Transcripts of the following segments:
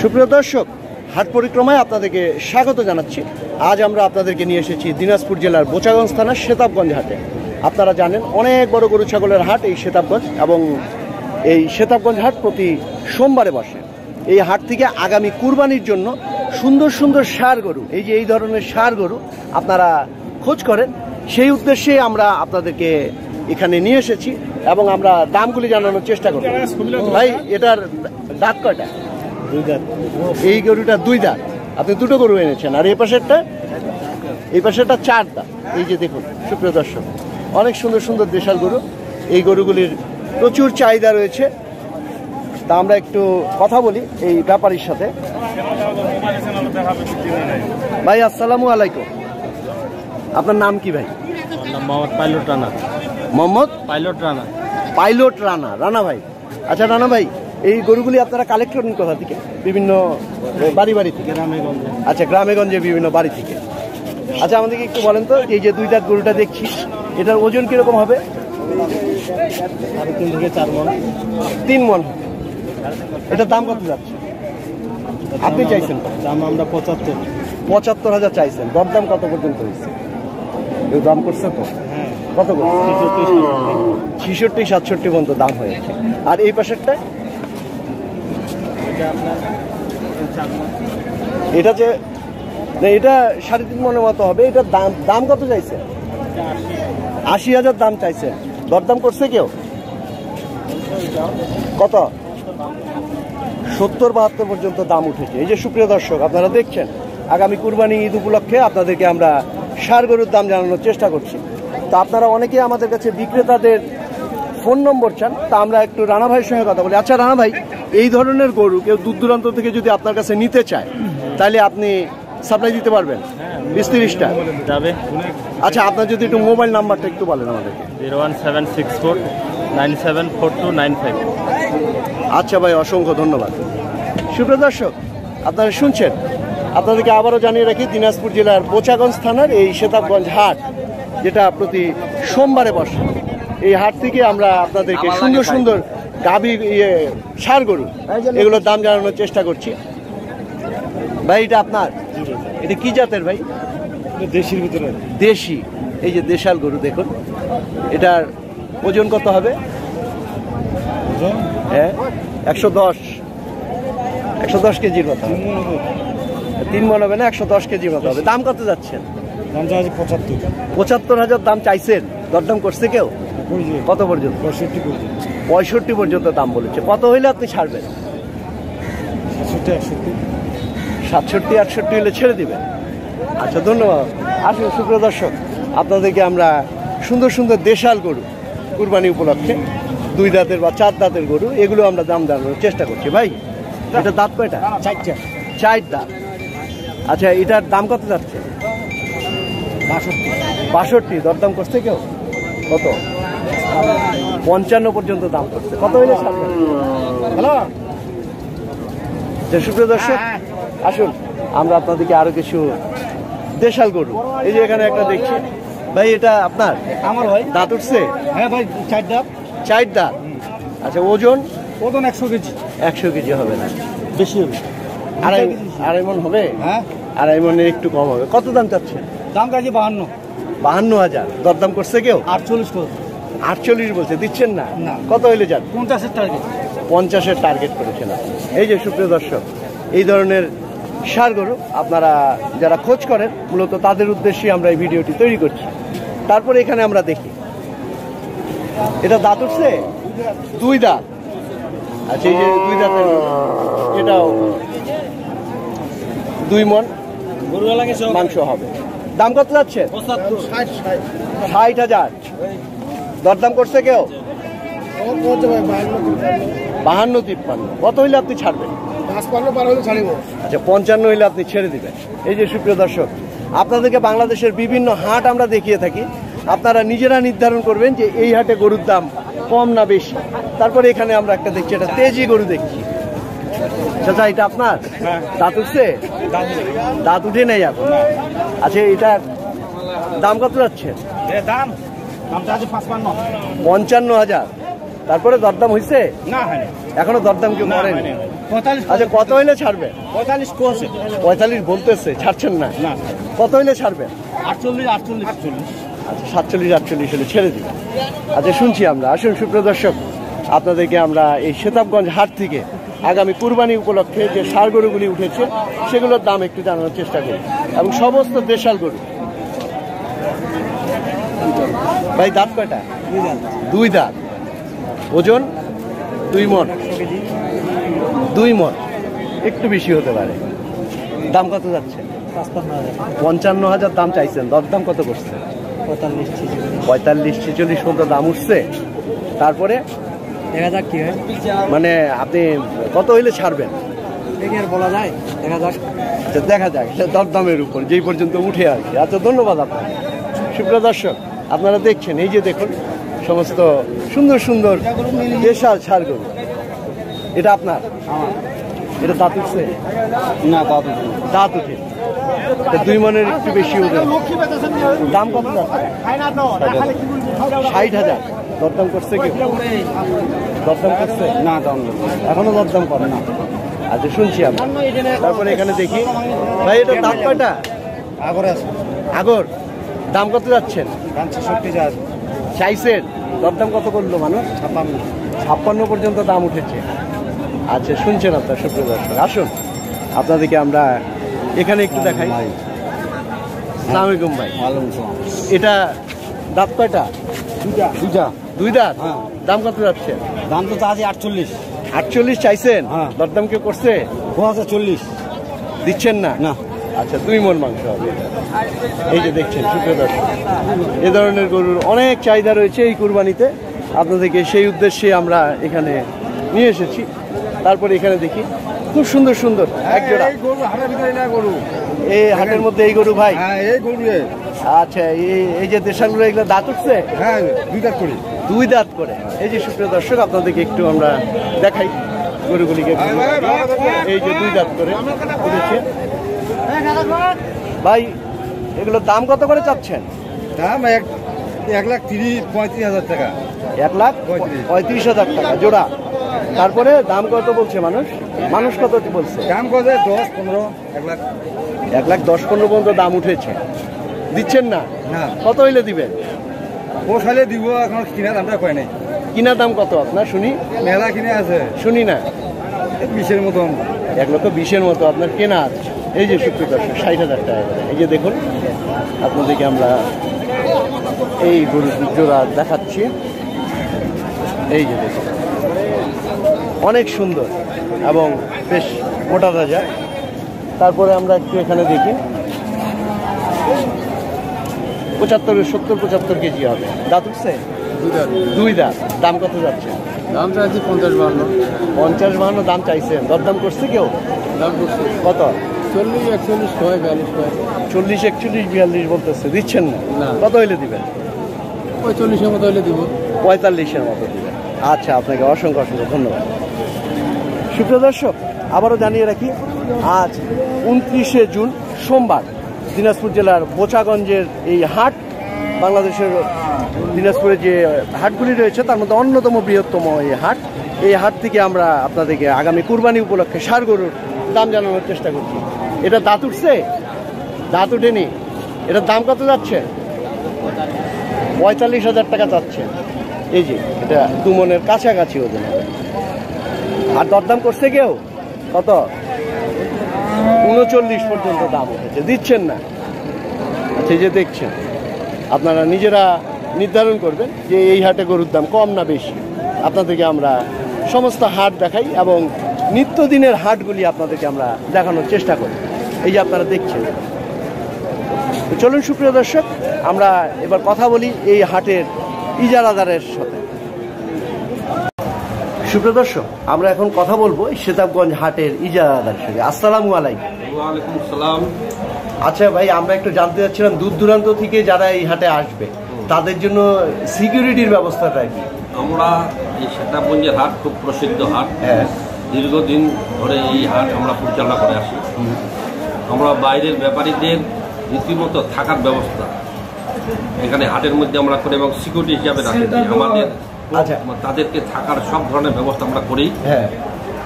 সুপ্রিয় দর্শক, হাট পরিক্রমায় আপনাদেরকে স্বাগত জানাচ্ছি। আজ আমরা আপনাদেরকে নিয়ে এসেছি দিনাজপুর জেলার বোচাগঞ্জ থানার সেতাবগঞ্জ হাটে। আপনারা জানেন, অনেক বড় গরু ছাগলের হাট এই সেতাবগঞ্জ এবং এই সেতাবগঞ্জ হাট প্রতি সোমবারে বসে। এই হাট থেকে আগামী কুরবানির জন্য সুন্দর সুন্দর সার গরু, এই যে এই ধরনের সার গরু আপনারা খোঁজ করেন, সেই উদ্দেশ্যে আমরা আপনাদেরকে এখানে নিয়ে এসেছি এবং আমরা দামগুলি জানানোর চেষ্টা করব। ভাই, এটার দাঁত কয়টা? দুই দাঁত। এই গরুটা দুই দাঁত। আপনি দুটো গরু এনেছেন। আর এই পাশেরটা এই পাশেরটা চার দাঁত। এই যে দেখুন সুপ্রিয় দর্শক অনেক সুন্দর সুন্দর দেশাল গরু। এই গরুগুলির প্রচুর চাহিদা রয়েছে। তা আমরা একটু কথা বলি এই ব্যাপারীর সাথে। ভাই আসসালামু আলাইকুম। আপনার নাম কি ভাই? Mohammad pilot Rana. Mohammad? Pilot Rana. Pilot Rana. Rana ভাই। আচ্ছা রানা ভাই এই গরুগুলি আপনারা কালেক্ট করেন কোথা থেকে? বিভিন্ন বাড়ি বাড়ি থেকে? গ্রামেগঞ্জে আচ্ছা গ্রামে গঞ্জে বিভিন্ন বাড়ি থেকে। আচ্ছা আমাদেরকে একটু বলেন তো এই যে দুই দাঁত গরুটা দেখছি এটার ওজন কীরকম হবে? তিন থেকে চার মন। তিন মন এটার দাম কত যাচ্ছে? আপনি চাইছেন দাম আমরা পঁচাত্তর। পঁচাত্তর হাজার চাইছেন। দরদাম কত পর্যন্ত হয়েছে? কেউ দাম করছে তো? হ্যাঁ। কত ছেষট্টি সাতষট্টি পর্যন্ত দাম হয়েছে। আর এই পাশেরটা এটা যে এটা সাড়ে তিন মনের মতো হবে এটার দাম দাম কত চাইছে? আশি। আশি হাজার দাম চাইছে। দরদাম করছে কেউ? কত? সত্তর বাহাত্তর পর্যন্ত দাম উঠেছে। এই যে সুপ্রিয় দর্শক আপনারা দেখছেন আগামী কুরবানি ঈদ উপলক্ষে আপনাদেরকে আমরা সার গরুর দাম জানানোর চেষ্টা করছি। তো আপনারা অনেকে আমাদের কাছে বিক্রেতাদের ফোন নম্বর চান তা আমরা একটু রানা ভাইয়ের সঙ্গে কথা বলি। আচ্ছা রানা ভাই এই ধরনের গরু কেউ দূর দূরান্ত থেকে যদি আপনার কাছে নিতে চায় তাহলে আপনি সাপ্লাই দিতে পারবেন। বিশ তিরিশটা। যাবে। আচ্ছা আপনার যদি একটু মোবাইল নাম্বারটা একটু বলেন আমাদেরকে। Zero one seven six four nine seven four two nine five. আচ্ছা ভাই অসংখ্য ধন্যবাদ। সুপ্রিয় দর্শক আপনারা শুনছেন? আপনাদেরকে আবারও জানিয়ে রাখি দিনাজপুর জেলার বোচাগঞ্জ থানার এই সেতাবগঞ্জ হাট যেটা প্রতি সোমবারে বসে। এই হাট থেকে আমরা আপনাদেরকে সুন্দর সুন্দর গাভী ইয়ে সার গরু। এগুলোর দাম জানানোর চেষ্টা করছি। ভাই এটা আপনার? এটা কি জাতের ভাই? দেশির ভিতরে দেশি। এই যে দেশাল গরু দেখুন। এটার ওজন কত হবে? হ্যাঁ একশো দশ। একশো দশ কেজির মতো তিন মন হবে। না একশো দশ কেজির মতো হবে। দাম কত যাচ্ছেন? দাম চাইছে পঁচাত্তর। পঁচাত্তর হাজার দাম চাইছেন? দরদাম করছে কেউ? কত পর্যন্ত? পঁয়ষট্টি করছে পঁয়ষট্টি পর্যন্ত দাম বলেছে। কত হইলে আপনি ছাড়বেন? সাতষট্টি একষট্টি আটষট্টি হলে ছেড়ে দিবেন। আচ্ছা ধন্যবাদ। আসুন সুপ্রিয় দর্শক আপনাদেরকে আমরা সুন্দর সুন্দর দেশাল গরু কুরবানি উপলক্ষে দুই দাঁতের বা চার দাঁতের গরু এগুলো আমরা দাম জানানোর চেষ্টা করছি। ভাই এটা দাঁত কয়টা? চারটা চার দাঁত। আচ্ছা এটার দাম কত যাচ্ছে? বাষট্টি। বাষট্টি দরদাম করছে কেউ? কত? পঞ্চান্ন পর্যন্ত দাম করছে কত হইলে হ্যালো? যে সুপ্রিয় দর্শক আসুন আমরা আপনাদেরকে আরও কিছু দেশাল গরু। এই যে এখানে একটা দেখছি। ভাই এটা আপনার? আমার ভাই। দাঁত উঠছে? হ্যাঁ ভাই চার দাঁত। চার দাঁত? আচ্ছা ওজন? ওজন একশো কেজি। একশো কেজি হবে না। বেশি হবে। আড়াই আড়াই মন হবে? হ্যাঁ। আড়াই মনের একটু কম হবে। কত দাম চাচ্ছে দাম চাইছে বাহান্ন। বাহান্ন হাজার। দরদাম করছে কেউ? আটচল্লিশ করে। আটচল্লিশ বলছে দিচ্ছেন না। কত হইলে যান পঞ্চাশের টার্গেট পঞ্চাশের টার্গেট করেছেন। এই যে সুপ্রিয় দর্শক এই ধরনের সার গরু আপনারা যারা খোঁজ করেন মূলত তাদের উদ্দেশ্যে আমরা এই ভিডিওটি তৈরি করছি। তারপরে এখানে আমরা দেখি। এটা দাঁত উঠছে? দুই দাঁত। আচ্ছা এই যে দুই দাঁতের এটাও দুই মন মাংস হবে। দাম কত যাচ্ছে? ষাট হাজার। দরদাম করছে কেউ? বাহান্ন তিপ্পান্ন। কত হইলে আপনি ছাড়বেন? আচ্ছা পঞ্চান্ন হইলে আপনি ছেড়ে দিবেন। এই যে সুপ্রিয় দর্শক আপনাদেরকে বাংলাদেশের বিভিন্ন হাট আমরা দেখিয়ে থাকি। আপনারা নিজেরা নির্ধারণ করবেন যে এই হাটে গরুর দাম কম না বেশি। তারপরে এখানে আমরা একটা দেখছি এটা তেজি গরু দেখছি। চাচা এটা আপনার? দাঁত উঠছে? দাঁত উঠে নেই। এখন। আচ্ছা এটার দাম কত যাচ্ছে? দাম? পঞ্চান্ন হাজার। তারপরে দরদাম হয়েছে না এখনও দরদাম কেউ করেন? আচ্ছা কত হইলে ছাড়বে? পঁয়তাল্লিশ কোসে পঁয়তাল্লিশ বলতেছে ছাড়ছেন না। না কত হইলে ছাড়বে? আটচল্লিশ আটচল্লিশ আটচল্লিশ। আচ্ছা সাতচল্লিশ আটচল্লিশ হলে ছেড়ে দিবেন। আচ্ছা শুনছি আমরা। আসুন সুপ্রিয় দর্শক আপনাদেরকে আমরা এই সেতাবগঞ্জ হাট থেকে আগামী কুরবানি উপলক্ষে যে সার গরুগুলি উঠেছে সেগুলোর দাম একটু জানানোর চেষ্টা করি। এবং সমস্ত দেশাল গরু ভাই দাঁত কয়টা? দুই দাঁত। ওজন? দুই মন। দুই মন। একটু বেশি হতে পারে। দাম কত যাচ্ছে? পঞ্চান্ন হাজার দাম চাইছেন। দরদাম কত করছে? পঁয়তাল্লিশ ছেচল্লিশ পর্যন্ত দাম উঠছে। তারপরে দেখা যাক কি হয়। মানে আপনি কত হইলে ছাড়বেন? দেখি আর বলা যায় দেখা যাক। দেখা যাক দরদামের উপর যেই পর্যন্ত উঠে আচ্ছা ধন্যবাদ আপনার সুপ্রিয় দর্শক আপনারা দেখছেন এই যে দেখুন সমস্ত সুন্দর সুন্দর দেশাল গরু এটা আপনার? এটা দাঁত উঠছে? না দাঁত উঠে এটা দুই মনের একটু বেশি উঠে দাম কত ষাট হাজার। দরদাম করছে কি দরদাম করছে না দাম এখনও দরদাম করে না? আচ্ছা শুনছি আমি তারপরে এখানে দেখি। ভাই এটা দাম কয়টা? আগর আছে। আগর? দাম কত যাচ্ছেন? চাইছেন দরদাম কত করল মানুষ? ছাপ্পান্ন। ছাপ্পান্ন পর্যন্ত দাম উঠেছে। আচ্ছা শুনছেন আপনার সুপ্রিয় দর্শক আসুন। আপনাদেরকে আমরা এখানে একটু দেখাই। ভাই। ওয়ালাইকুম এটা দাঁত কয়টা? দুটা দুই দাঁত? হ্যাঁ। দাম কত যাচ্ছে? দাম তো চাচ্ছি আটচল্লিশ। আটচল্লিশ চাইছেন? হ্যাঁ। দরদাম কেউ করছে? চল্লিশ। দিচ্ছেন না? না। আচ্ছা দুই মন মাংস হবে। এই যে দেখছেন সুপ্রিয় দর্শক এ ধরনের গরুর অনেক চাহিদা রয়েছে এই কুরবানিতে। আপনাদেরকে সেই উদ্দেশ্যে আমরা এখানে নিয়ে এসেছি। তারপরে এখানে দেখি খুব সুন্দর সুন্দর এই হাটের মধ্যে এই গরু ভাই? হ্যাঁ এই গরু আচ্ছা এই যে দেশালগুলো এগুলো দাঁত উঠছে? হ্যাঁ করি। দুই দাঁত করে। এই যে সুপ্রিয় দর্শক আপনাদেরকে একটু আমরা দেখাই গরুগুলিকে। এই যে দুই দাঁত করে। ভাই এগুলোর দাম কত করে চাচ্ছেন? দাম এক এক লাখ তিরিশ পঁয়ত্রিশ হাজার টাকা। এক লাখ পঁয়ত্রিশ। হাজার টাকা জোড়া। তারপরে দাম কত বলছে মানুষ? মানুষ কত বলছে? দাম কত? দশ পনেরো এক লাখ। এক লাখ দশ পনেরো পর্যন্ত দাম উঠেছে। দিচ্ছেন না? না। কত হইলে দিবেন? ও খালে দিব এখন কিনা দামটা কয় নাই। কিনা দাম কত আপনার? শুনি। মেলা কিনে আছে। শুনি না। বিশের মতন। এক লক্ষ বিশের মতো আপনার কেনা আছে। এই যে শুক্র দর্শক ষাট হাজার টাকা এই যে দেখুন আপনাদেরকে আমরা এই গরু জোড়া দেখাচ্ছি। এই যে দেখুন অনেক সুন্দর এবং বেশ মোটা রাজা তারপরে আমরা একটু এখানে দেখি। পঁচাত্তর সত্তর পঁচাত্তর কেজি হবে। দাঁত উঠছে? দুই দাঁত। দাম কত যাচ্ছে? দাম চাচ্ছি পঞ্চাশ বান্ন। পঞ্চাশ বাহান্ন দাম চাইছেন দরদাম করছে কেউ? দাম করছে। কত? চল্লিশ একচল্লিশ ছয় বিয়াল্লিশ চল্লিশ একচল্লিশ বিয়াল্লিশ বলতেছে। দিচ্ছেন না। কত হইলে দিবেন? ওই চল্লিশের মতো হলে দিব। পঁয়তাল্লিশের মতো দিবেন। আচ্ছা আপনাকে অসংখ্য অসংখ্য ধন্যবাদ। সুপ্রিয় দর্শক আবারও জানিয়ে রাখি আজ উনত্রিশে জুন সোমবার। দিনাজপুর জেলার বোচাগঞ্জের এই হাট, বাংলাদেশের দিনাজপুরে যে হাটগুলি রয়েছে, তার মধ্যে অন্যতম বৃহত্তম এই হাট। এই হাট থেকে আমরা আপনাদেরকে আগামী কুরবানি উপলক্ষে সার গরুর দাম জানানোর চেষ্টা করছি। এটা দাঁত উঠছে? দাঁত উঠেনি? এটার দাম কত যাচ্ছে? পঁয়তাল্লিশ হাজার টাকা যাচ্ছে। এই যে, এটা দুমনের কাছাকাছি ওজন। আর দরদাম করছে কেউ? কত? উনচল্লিশ পর্যন্ত দাম উঠেছে। দিচ্ছেন না। আচ্ছা যে দেখছেন, আপনারা নিজেরা নির্ধারণ করবেন যে এই হাটে গরুর দাম কম না বেশি। আপনাদেরকে আমরা সমস্ত হাট দেখাই এবং নিত্যদিনের হাটগুলি আপনাদেরকে আমরা দেখানোর চেষ্টা করি। এই যে আপনারা দেখছেন। চলুন, সুপ্রিয় দর্শক, আমরা এবার কথা বলি এই হাটের ইজারাদারের সাথে। সুপ্রিয় দর্শক আমরা এখন কথা বলব এই সেতাবগঞ্জ হাটের ইজারাদারের সাথে আসসালামু আলাইকুম। ওয়ালাইকুম সালাম আচ্ছা ভাই আমরা একটু জানতে চাচ্ছিলাম দূর দূরান্ত থেকে যারা এই হাটে আসবে তাদের জন্য সিকিউরিটির ব্যবস্থাটা কি? আমরা এই সেতাবগঞ্জের হাট খুব প্রসিদ্ধ হাট। হ্যাঁ। দীর্ঘদিন ধরে এই হাট আমরা পরিচালনা করে আসি। আমরা বাইরের ব্যাপারীদের রীতিমতো থাকার ব্যবস্থা। এখানে হাটের মধ্যে আমরা করে এবং সিকিউরিটি হিসাবে রাখি। আমাদের। তাদেরকে থাকার সব ধরনের ব্যবস্থা আমরা করি। হ্যাঁ।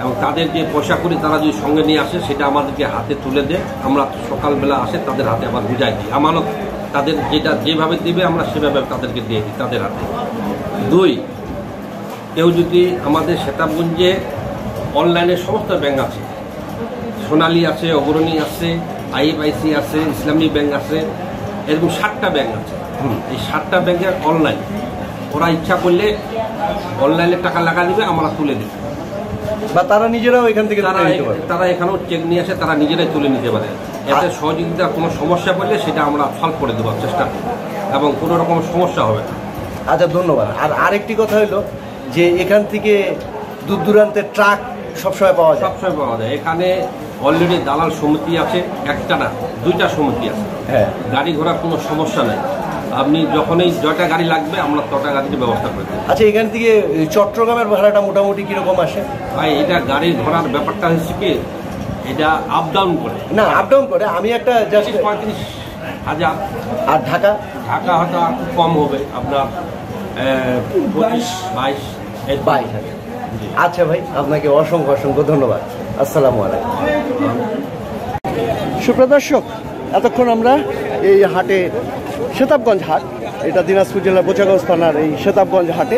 এবং তাদের যে পয়সা করি তারা যদি সঙ্গে নিয়ে আসে সেটা আমাদেরকে হাতে তুলে দেয়। আমরা সকালবেলা আসে তাদের হাতে আবার বুঝাই দিই। আমানত তাদের যেটা যেভাবে দিবে আমরা সেভাবে তাদেরকে দিয়ে দিই তাদের হাতে। দুই কেউ যদি আমাদের সেতাবগঞ্জে অনলাইনে সমস্ত ব্যাংক আছে। সোনালি আছে অগ্রণী আছে আইএফআইসি আছে ইসলামী ব্যাংক আছে এরকম সাতটা ব্যাংক আছে। এই সাতটা ব্যাংকের অনলাইন ওরা ইচ্ছা করলে অনলাইনে টাকা লাগা দিবে আমরা তুলে দিই। বা তারা নিজেরাও এখান থেকে তারা তারা এখানেও চেক নিয়ে আসে তারা নিজেরাই তুলে নিতে পারে। এতে সহযোগিতার কোনো সমস্যা পড়লে সেটা আমরা সলভ করে দেওয়ার চেষ্টা করি এবং কোনো রকম সমস্যা হবে না। আচ্ছা ধন্যবাদ। আর আরেকটি কথা হলো যে এখান থেকে দূর দূরান্তের ট্রাক সবসময় পাওয়া যায়। সবসময় পাওয়া যায়। এখানে অলরেডি দালাল সমিতি আছে একটা না দুইটা সমিতি আছে। হ্যাঁ। গাড়ি ঘোড়ার কোনো সমস্যা নেই। আপনি যখনই যটা গাড়ি লাগবে আমরা তটা গাড়ির ব্যবস্থা করে দেবো। আচ্ছা এখান থেকে চট্টগ্রামের ভাড়াটা মোটামুটি কীরকম আসে? ভাই এটা গাড়ি ঘোড়ার ব্যাপারটা হচ্ছে কি এটা আপ ডাউন করে। না আপ ডাউন করে। আমি একটা জাস্ট পঁয়ত্রিশ হাজার। আর ঢাকা? ঢাকা হয়তো একটু কম হবে আপনার পঁচিশ বাইশ। বাইশ হাজার। আচ্ছা ভাই আপনাকে অসংখ্য অসংখ্য ধন্যবাদ। আসসালামু আলাইকুম। সুপ্রদর্শক এতক্ষণ আমরা এই হাটে সেতাবগঞ্জ হাট, এটা দিনাজপুর জেলার বোচাগঞ্জ থানার এই সেতাবগঞ্জ হাটে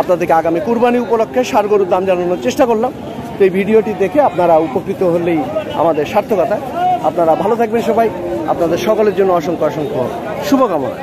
আপনাদেরকে আগামী কুরবানি উপলক্ষে সার গরুর দাম জানানোর চেষ্টা করলাম। তো এই ভিডিওটি দেখে আপনারা উপকৃত হলেই আমাদের সার্থকতা। আপনারা ভালো থাকবেন সবাই। আপনাদের সকলের জন্য অসংখ্য অসংখ্য শুভকামনা।